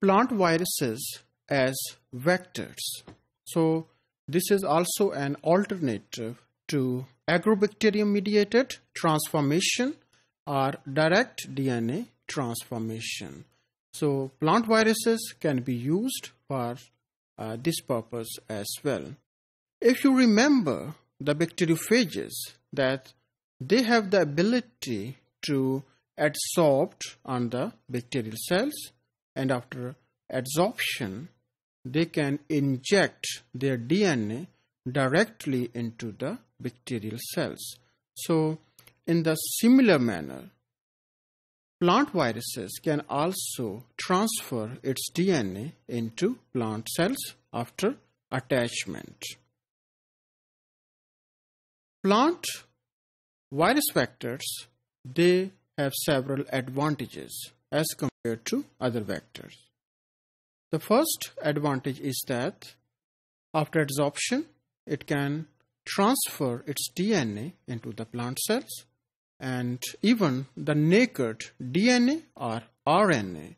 plant viruses as vectors. So this is also an alternative to agrobacterium mediated transformation or direct DNA transformation. So plant viruses can be used for uh, this purpose as well. If you remember the bacteriophages that they have the ability to adsorb on the bacterial cells and after adsorption they can inject their DNA directly into the bacterial cells. So in the similar manner, plant viruses can also transfer its DNA into plant cells after attachment. Plant virus vectors, they have several advantages as compared to other vectors. The first advantage is that after adsorption, it can transfer its DNA into the plant cells and even the naked DNA or RNA.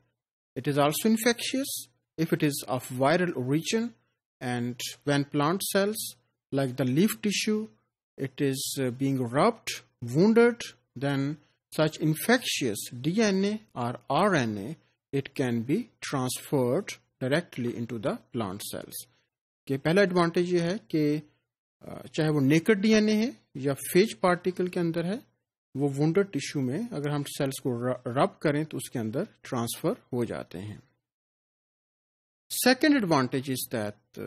It is also infectious if it is of viral origin and when plant cells like the leaf tissue it is uh, being rubbed, wounded, then such infectious DNA or RNA it can be transferred directly into the plant cells. कि पहला advantage ये है कि चाहे वो necked DNA है या phase particle के अंदर है, वो वुंडर टिश्यू में अगर हम सेल्स को रब करें तो उसके अंदर ट्रांसफ़र हो जाते हैं second advantage is that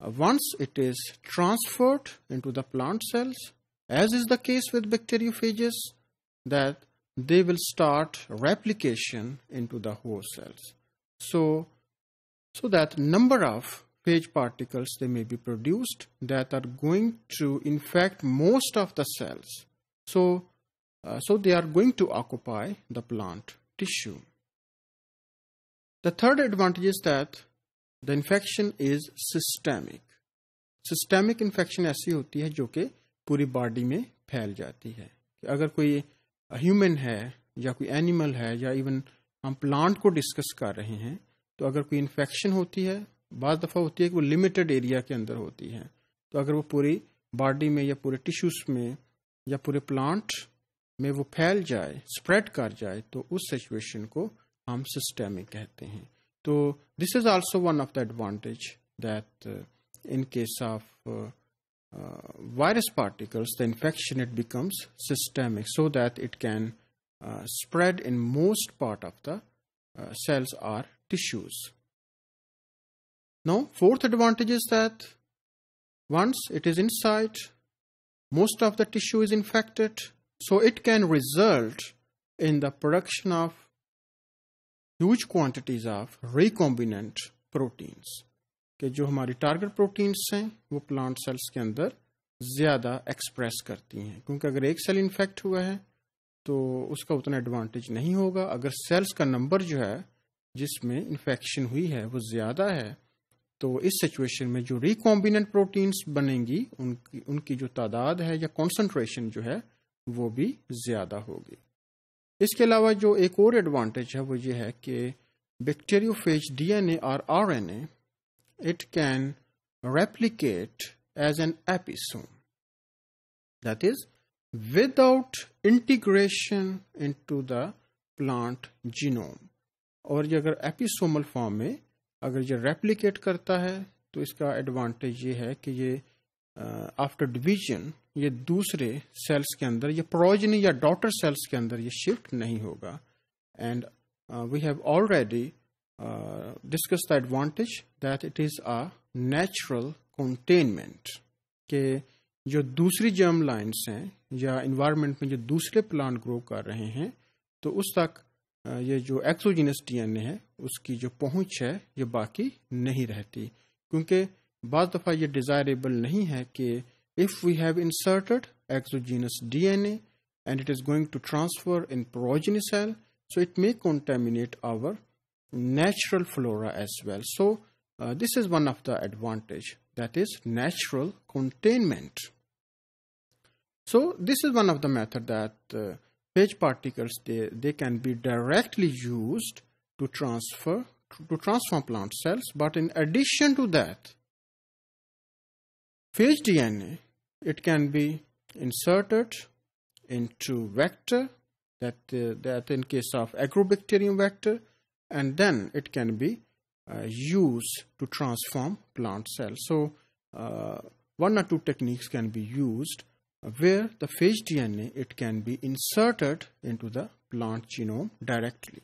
once it is transferred into the plant cells as is the case with bacteriophages that they will start replication into the host cells so so that number of phage particles they may be produced that are going to infect most of the cells. So, uh, so they are going to occupy the plant tissue. The third advantage is that the infection is systemic. Systemic infection ऐसी होती है जो कि पूरी body में फैल जाती है अगर कोई ह्यूमन है या कोई एनिमल है या इवन हम प्लांट को डिस्कस कर रहे हैं तो अगर कोई इन्फेक्शन होती है बाज़ दफ़ा होती है कि वो लिमिटेड एरिया के अंदर होती है तो अगर वो पूरी बॉडी में या पूरे टिश्यूज में या पूरे प्लांट में वो फैल जाए स्प्रेड कर जाए तो उस सिचुएशन को हम सिस्टेमिक कहते हैं। तो this is also one of the advantage that in case of virus particles, the infection it becomes systemic so that it can uh, spread in most part of the uh, cells or tissues. Now, fourth advantage is that once it is inside, most of the tissue is infected, so it can result in the production of huge quantities of recombinant proteins कि जो हमारी target proteins हैं, वो plant cells के अंदर ज़्यादा express करती हैं। क्योंकि अगर एक सेल इन्फेक्ट हुआ है तो उसका उतना एडवांटेज नहीं होगा। अगर सेल्स का नंबर जो है, जिसमें इन्फेक्शन हुई है, वो ज़्यादा है तो इस सिचुएशन में जो रिकॉम्बिनेंट प्रोटीन्स बनेंगी, उनकी उनकी जो तादाद है या कॉन्सेंट्रेशन जो है, वो भी ज़्यादा होगी। इसके अलावा जो एक और एडवांटेज है, वो ये है कि बैक्टीरियोफेज डीएनए और RNA it can replicate as an episome that is without integration into the plant genome और ये अगर एपिसोमल फॉर्म में अगर ये रेप्लिकेट करता है तो इसका एडवांटेज ये है कि ये आफ्टर डिवीज़न ये दूसरे सेल्स के अंदर, ये प्रोजनी या डॉटर सेल्स के अंदर ये शिफ्ट नहीं होगा. And we have already discuss the advantage that it is a natural containment के जो दूसरी जर्म लाइन्स हैं या इन्वायरमेंट में जो दूसरे प्लांट ग्रो कर रहे हैं तो उस तक ये जो एक्सोजीनस डीएनए है, उसकी जो पहुँच है, ये बाकी नहीं रहती। क्योंकि बाज दफ़ा ये डिज़ायरेबल नहीं है कि if we have inserted exogenous DNA and it is going to transfer in progeny cell, so it may contaminate our natural flora as well so uh, this is one of the advantage that is natural containment so this is one of the method that uh, phage particles, they, they can be directly used to transfer to transform plant cells. But in addition to that, phage DNA, it can be inserted into vector that, uh, that in case of agrobacterium vector and then it can be uh, used to transform plant cells. So uh, one or two techniques can be used where the phage DNA it can be inserted into the plant genome directly.